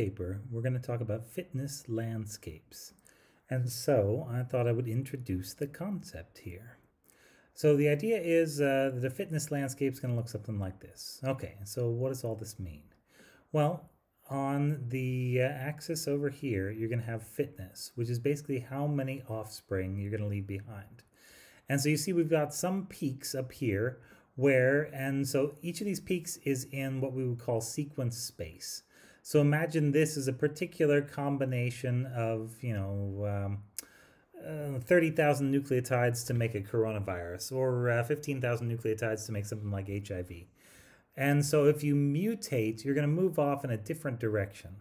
paper, we're going to talk about fitness landscapes. And so I thought I would introduce the concept here. So the idea is uh, that a fitness landscape is going to look something like this. Okay, so what does all this mean? Well, on the uh, axis over here, you're going to have fitness, which is basically how many offspring you're going to leave behind. And so you see we've got some peaks up here where, and so each of these peaks is in what we would call sequence space. So imagine this is a particular combination of, you know, um, uh, 30,000 nucleotides to make a coronavirus or uh, 15,000 nucleotides to make something like HIV. And so if you mutate, you're going to move off in a different direction.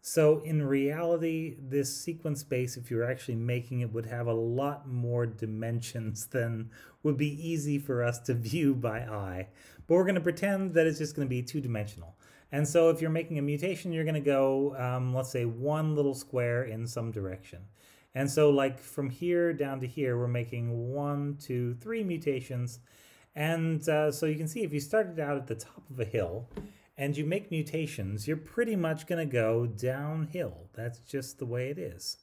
So in reality, this sequence space, if you're actually making it, would have a lot more dimensions than would be easy for us to view by eye. But we're going to pretend that it's just going to be two-dimensional. And so if you're making a mutation, you're going to go, um, let's say, one little square in some direction. And so like from here down to here, we're making one, two, three mutations. And uh, so you can see if you started out at the top of a hill and you make mutations, you're pretty much going to go downhill. That's just the way it is.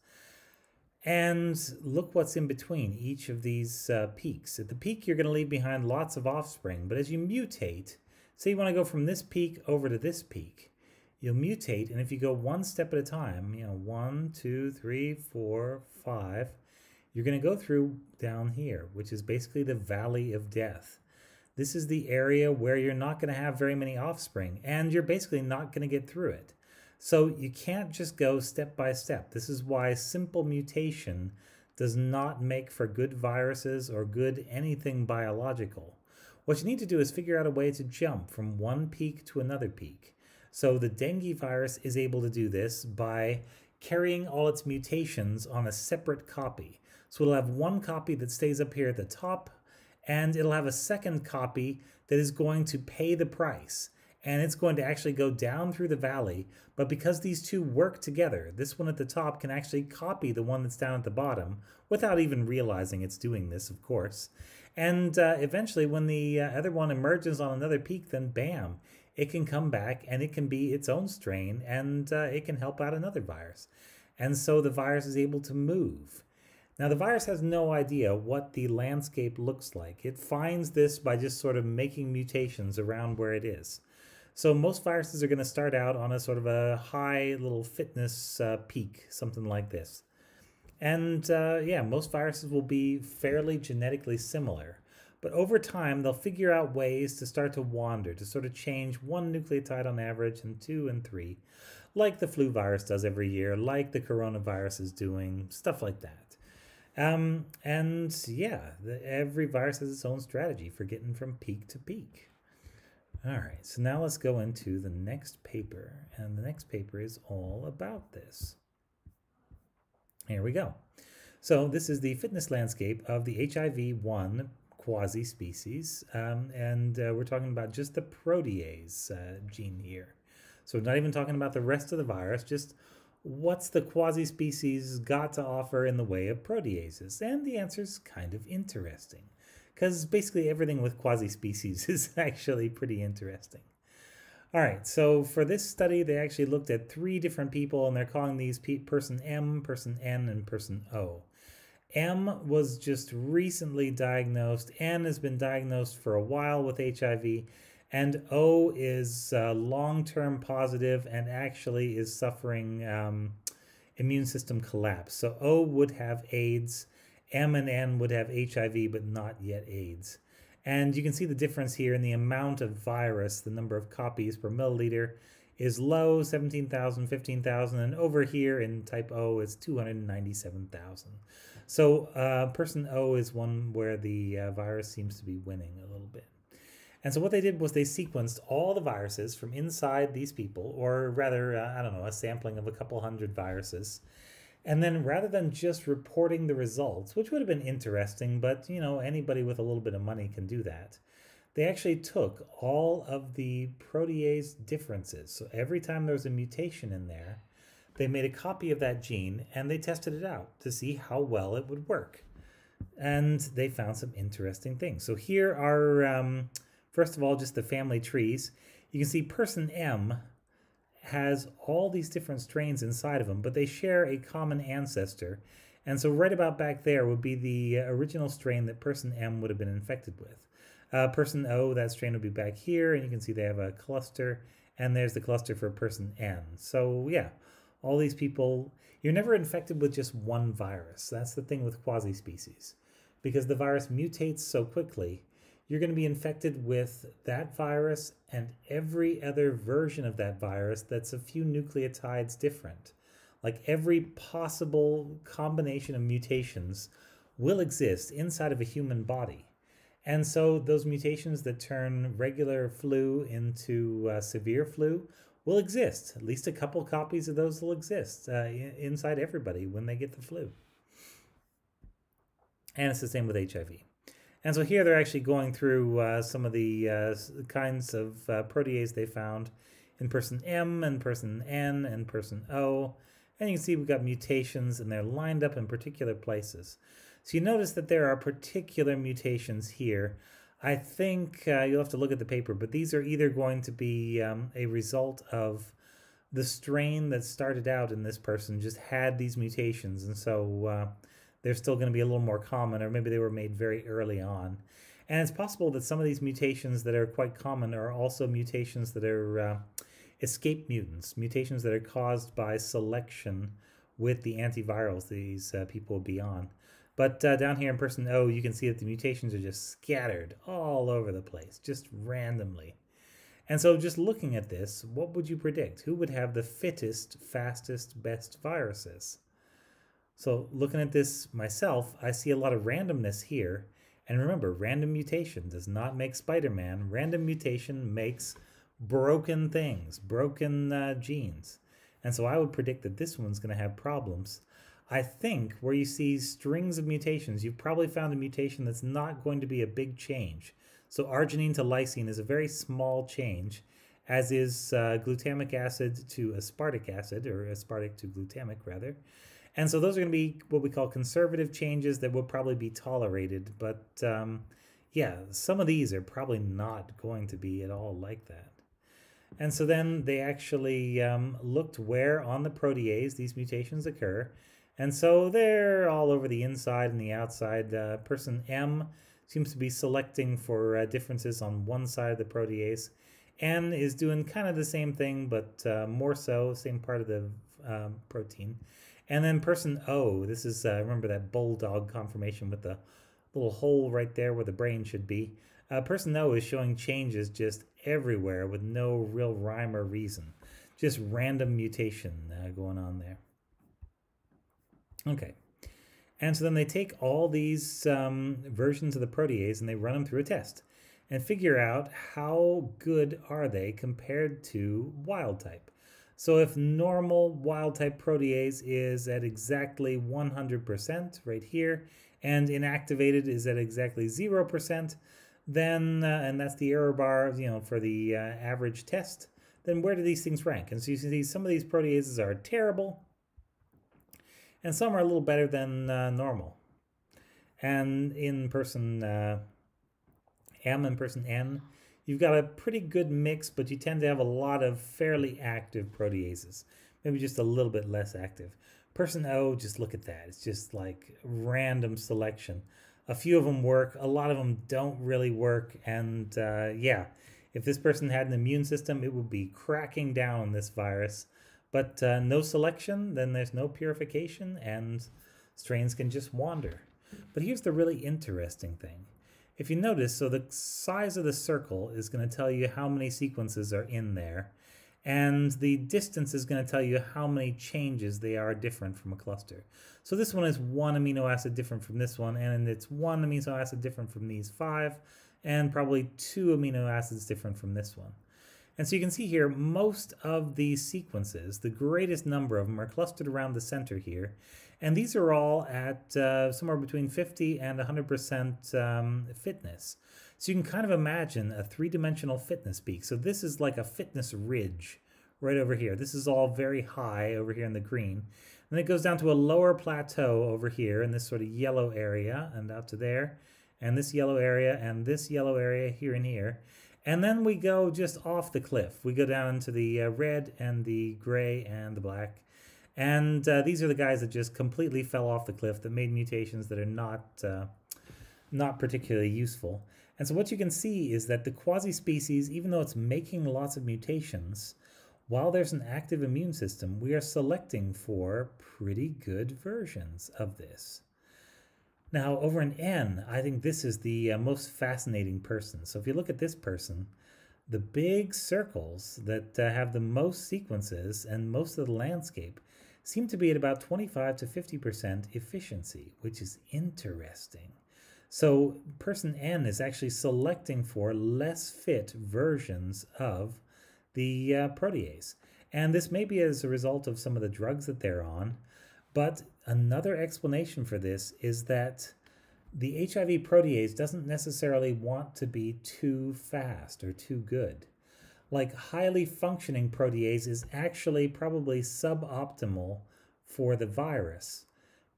And look what's in between each of these uh, peaks. At the peak, you're going to leave behind lots of offspring, but as you mutate, say you want to go from this peak over to this peak, you'll mutate, and if you go one step at a time, you know, one, two, three, four, five, you're going to go through down here, which is basically the valley of death. This is the area where you're not going to have very many offspring, and you're basically not going to get through it. So you can't just go step by step. This is why simple mutation does not make for good viruses or good anything biological. What you need to do is figure out a way to jump from one peak to another peak. So the dengue virus is able to do this by carrying all its mutations on a separate copy. So it'll have one copy that stays up here at the top and it'll have a second copy that is going to pay the price and it's going to actually go down through the valley. But because these two work together, this one at the top can actually copy the one that's down at the bottom without even realizing it's doing this, of course. And uh, eventually, when the uh, other one emerges on another peak, then bam, it can come back and it can be its own strain and uh, it can help out another virus. And so the virus is able to move. Now, the virus has no idea what the landscape looks like. It finds this by just sort of making mutations around where it is. So most viruses are going to start out on a sort of a high little fitness uh, peak, something like this. And uh, yeah, most viruses will be fairly genetically similar. But over time, they'll figure out ways to start to wander, to sort of change one nucleotide on average and two and three, like the flu virus does every year, like the coronavirus is doing, stuff like that. Um, and yeah, the, every virus has its own strategy for getting from peak to peak. All right, so now let's go into the next paper, and the next paper is all about this. Here we go. So this is the fitness landscape of the HIV-1 quasi-species, um, and uh, we're talking about just the protease uh, gene here. So not even talking about the rest of the virus, just what's the quasi-species got to offer in the way of proteases? And the answer is kind of interesting, because basically everything with quasi-species is actually pretty interesting. All right, so for this study, they actually looked at three different people, and they're calling these person M, person N, and person O. M was just recently diagnosed. N has been diagnosed for a while with HIV, and O is uh, long term positive and actually is suffering um, immune system collapse. So O would have AIDS, M and N would have HIV, but not yet AIDS. And you can see the difference here in the amount of virus, the number of copies per milliliter is low, 17,000, 15,000, and over here in type O it's 297,000. So uh, person O is one where the uh, virus seems to be winning a little bit. And so what they did was they sequenced all the viruses from inside these people, or rather, uh, I don't know, a sampling of a couple hundred viruses. And then rather than just reporting the results, which would have been interesting, but you know, anybody with a little bit of money can do that, they actually took all of the protease differences. So every time there was a mutation in there, they made a copy of that gene and they tested it out to see how well it would work. And they found some interesting things. So here are um, First of all, just the family trees. You can see person M has all these different strains inside of them, but they share a common ancestor. And so, right about back there would be the original strain that person M would have been infected with. Uh, person O, that strain would be back here, and you can see they have a cluster, and there's the cluster for person N. So, yeah, all these people, you're never infected with just one virus. That's the thing with quasi species. Because the virus mutates so quickly, you're going to be infected with that virus and every other version of that virus that's a few nucleotides different. Like every possible combination of mutations will exist inside of a human body. And so those mutations that turn regular flu into uh, severe flu will exist. At least a couple copies of those will exist uh, inside everybody when they get the flu. And it's the same with HIV. And so here they're actually going through uh, some of the uh, kinds of uh, protease they found in person M and person N and person O. And you can see we've got mutations and they're lined up in particular places. So you notice that there are particular mutations here. I think uh, you'll have to look at the paper, but these are either going to be um, a result of the strain that started out in this person just had these mutations. And so uh, they're still going to be a little more common, or maybe they were made very early on. And it's possible that some of these mutations that are quite common are also mutations that are uh, escape mutants, mutations that are caused by selection with the antivirals these uh, people will be on. But uh, down here in person O, you can see that the mutations are just scattered all over the place, just randomly. And so just looking at this, what would you predict? Who would have the fittest, fastest, best viruses? So looking at this myself, I see a lot of randomness here. And remember, random mutation does not make Spider-Man. Random mutation makes broken things, broken uh, genes. And so I would predict that this one's going to have problems. I think where you see strings of mutations, you've probably found a mutation that's not going to be a big change. So arginine to lysine is a very small change, as is uh, glutamic acid to aspartic acid, or aspartic to glutamic rather. And so those are going to be what we call conservative changes that will probably be tolerated. But um, yeah, some of these are probably not going to be at all like that. And so then they actually um, looked where on the protease these mutations occur. And so they're all over the inside and the outside. Uh, person M seems to be selecting for uh, differences on one side of the protease. N is doing kind of the same thing, but uh, more so, same part of the um, protein. And then person O, this is, uh, remember that bulldog conformation with the little hole right there where the brain should be. Uh, person O is showing changes just everywhere with no real rhyme or reason. Just random mutation uh, going on there. Okay. And so then they take all these um, versions of the protease and they run them through a test and figure out how good are they compared to wild type. So if normal wild type protease is at exactly 100% right here, and inactivated is at exactly 0%, then, uh, and that's the error bar, you know, for the uh, average test, then where do these things rank? And so you see some of these proteases are terrible, and some are a little better than uh, normal. And in person uh, M and person N, you've got a pretty good mix, but you tend to have a lot of fairly active proteases, maybe just a little bit less active. Person O, just look at that. It's just like random selection. A few of them work, a lot of them don't really work. And uh, yeah, if this person had an immune system, it would be cracking down on this virus. But uh, no selection, then there's no purification, and strains can just wander. But here's the really interesting thing if you notice, so the size of the circle is going to tell you how many sequences are in there, and the distance is going to tell you how many changes they are different from a cluster. So this one is one amino acid different from this one, and it's one amino acid different from these five, and probably two amino acids different from this one. And so you can see here, most of these sequences, the greatest number of them are clustered around the center here. And these are all at uh, somewhere between 50 and 100% um, fitness. So you can kind of imagine a three-dimensional fitness peak. So this is like a fitness ridge right over here. This is all very high over here in the green. And it goes down to a lower plateau over here in this sort of yellow area and out to there. And this yellow area and this yellow area here and here. And then we go just off the cliff. We go down into the uh, red and the gray and the black. And uh, these are the guys that just completely fell off the cliff that made mutations that are not uh, not particularly useful. And so what you can see is that the quasi-species, even though it's making lots of mutations, while there's an active immune system, we are selecting for pretty good versions of this. Now, over in N, I think this is the uh, most fascinating person. So if you look at this person, the big circles that uh, have the most sequences and most of the landscape seem to be at about 25 to 50% efficiency, which is interesting. So person N is actually selecting for less fit versions of the uh, protease. And this may be as a result of some of the drugs that they're on. But another explanation for this is that the HIV protease doesn't necessarily want to be too fast or too good. Like highly functioning protease is actually probably suboptimal for the virus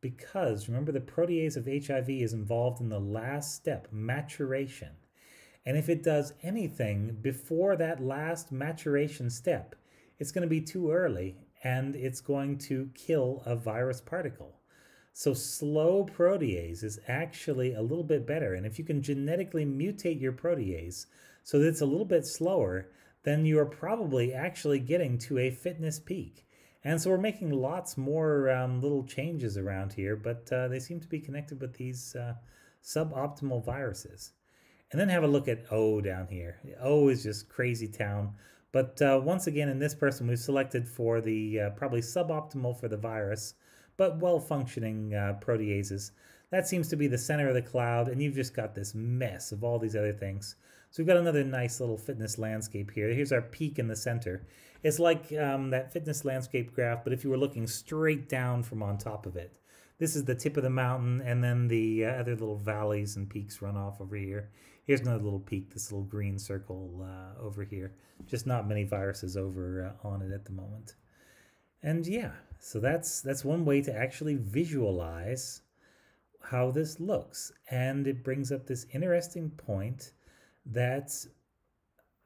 because remember the protease of HIV is involved in the last step, maturation. And if it does anything before that last maturation step, it's going to be too early and it's going to kill a virus particle. So slow protease is actually a little bit better. And if you can genetically mutate your protease so that it's a little bit slower, then you are probably actually getting to a fitness peak. And so we're making lots more um, little changes around here, but uh, they seem to be connected with these uh, suboptimal viruses. And then have a look at O down here. O is just crazy town. But uh, once again, in this person, we've selected for the uh, probably suboptimal for the virus, but well-functioning uh, proteases. That seems to be the center of the cloud, and you've just got this mess of all these other things. So we've got another nice little fitness landscape here. Here's our peak in the center. It's like um, that fitness landscape graph, but if you were looking straight down from on top of it. This is the tip of the mountain, and then the uh, other little valleys and peaks run off over here. Here's another little peak, this little green circle uh, over here. Just not many viruses over uh, on it at the moment. And yeah, so that's that's one way to actually visualize how this looks. And it brings up this interesting point that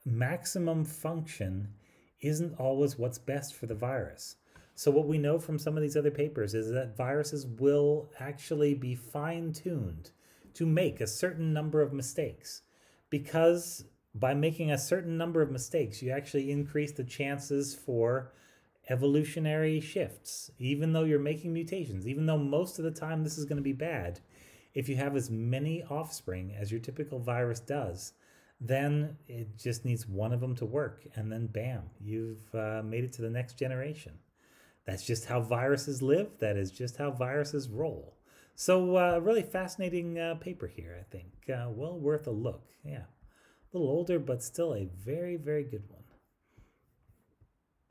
maximum function isn't always what's best for the virus. So, what we know from some of these other papers is that viruses will actually be fine tuned to make a certain number of mistakes because by making a certain number of mistakes, you actually increase the chances for evolutionary shifts, even though you're making mutations, even though most of the time this is going to be bad. If you have as many offspring as your typical virus does, then it just needs one of them to work, and then bam, you've uh, made it to the next generation. That's just how viruses live. That is just how viruses roll. So, uh, really fascinating uh, paper here, I think. Uh, well worth a look. Yeah. A little older, but still a very, very good one.